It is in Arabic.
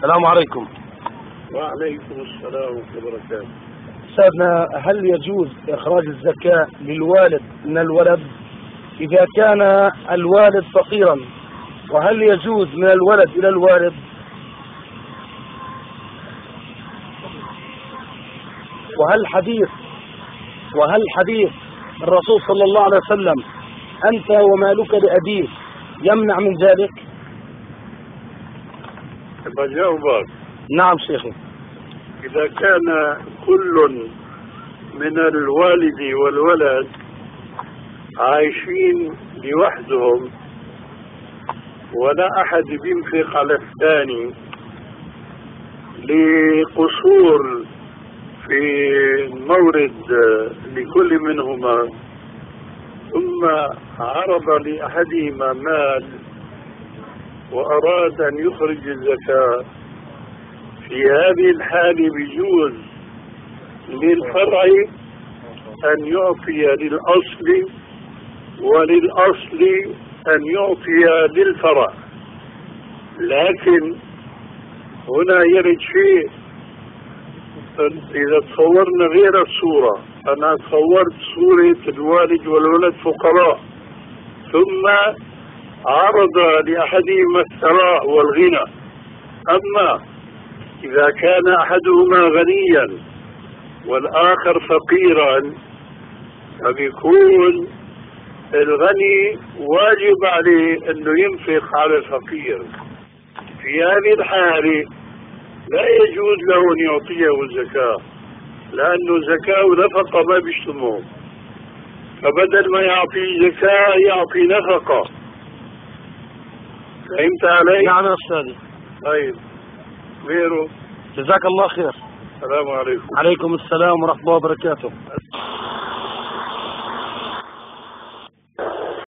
السلام عليكم. وعليكم السلام ورحمة وبركاته. سيدنا هل يجوز إخراج الزكاة للوالد من الولد؟ إذا كان الوالد فقيرا وهل يجوز من الولد إلى الوالد؟ وهل حديث وهل حديث الرسول صلى الله عليه وسلم أنت ومالك لأبيك يمنع من ذلك؟ بجاوبك نعم شيخي إذا كان كل من الوالد والولد عايشين لوحدهم ولا أحد بينفق على الثاني لقصور في مورد لكل منهما ثم عرض لأحدهما مال وأراد أن يخرج الزكاة. في هذه الحال بيجوز للفرع أن يعطي للأصل وللأصل أن يعطي للفرع. لكن هنا يرد شيء إذا تصورنا غير الصورة أنا تصورت صورة الوالد والولد فقراء ثم عرض لأحدهما الثراء والغنى. أما إذا كان أحدهما غنيا والآخر فقيرا فبيكون الغني واجب عليه أنه ينفق على الفقير. في هذه الحالة لا يجوز له أن يعطيه الزكاة لأنه زكاة ونفقة ما بيجتمعوا فبدل ما يعطي زكاة يعطي نفقة. فهمت علي؟ نعم يا أستاذي طيب. غيره؟ جزاك الله خير. السلام عليكم. عليكم السلام ورحمة الله وبركاته.